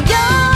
的。